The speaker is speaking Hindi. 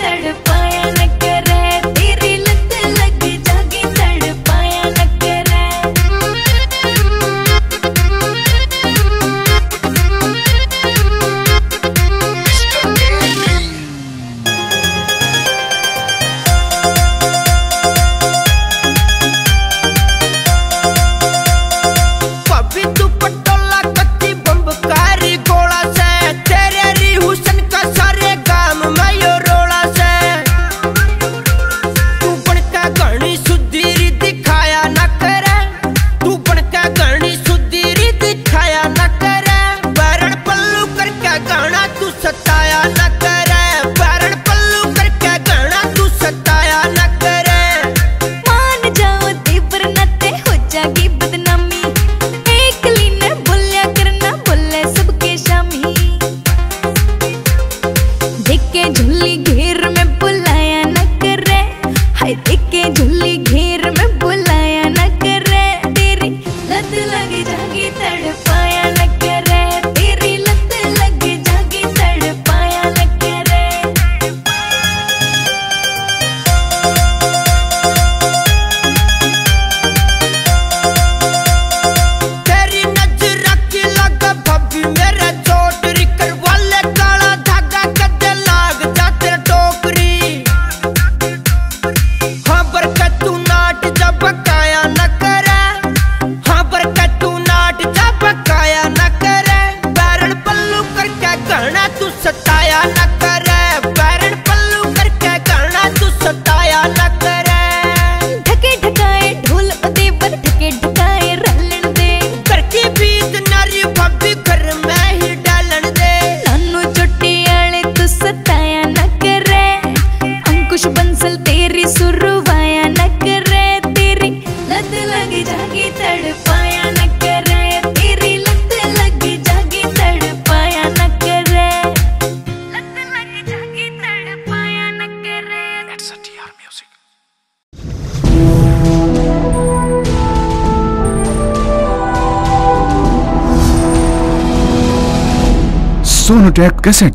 தடுப்பு गाना तू सताया न करे। पल्लू करके गाना तू सताया न करे। मान जाओ नते हो जागी बदनामी। एक बोलिया करना बोले सबके शामी। देख के झुल्ली Sonotech cassette